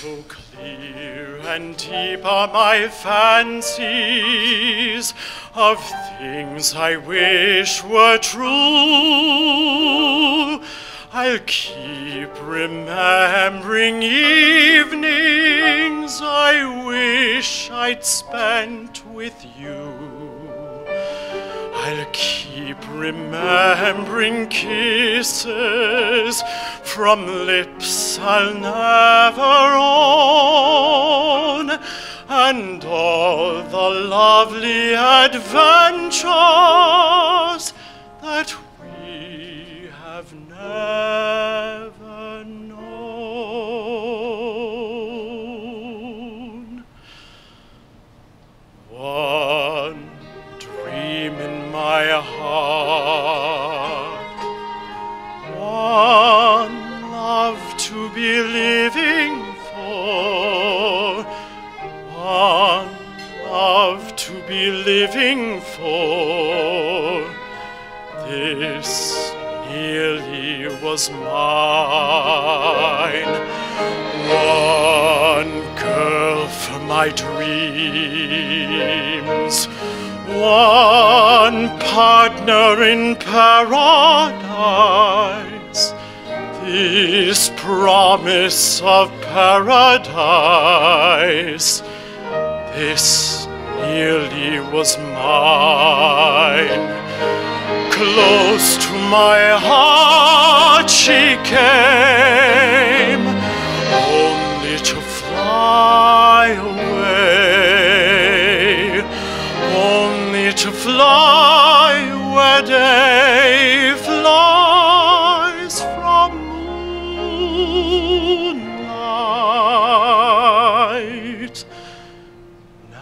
So clear and deep are my fancies of things I wish were true. I'll keep remembering evenings I wish I'd spent with you. I'll keep remembering kisses from lips I'll never own, and all the lovely adventures that we have never known. One dream in my heart, one one love to be living for. This nearly was mine. One girl for my dreams, one partner in paradise. This promise of paradise, this nearly was mine. Close to my heart she came, only to fly away, only to fly where day flies from moonlight.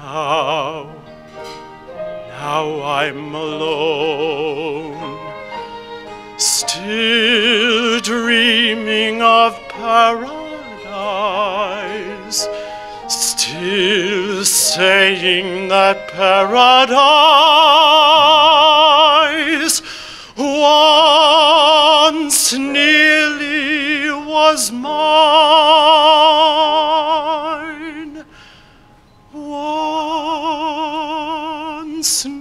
Now, now I'm alone, still dreaming of paradise, still saying that paradise once nearly was mine. once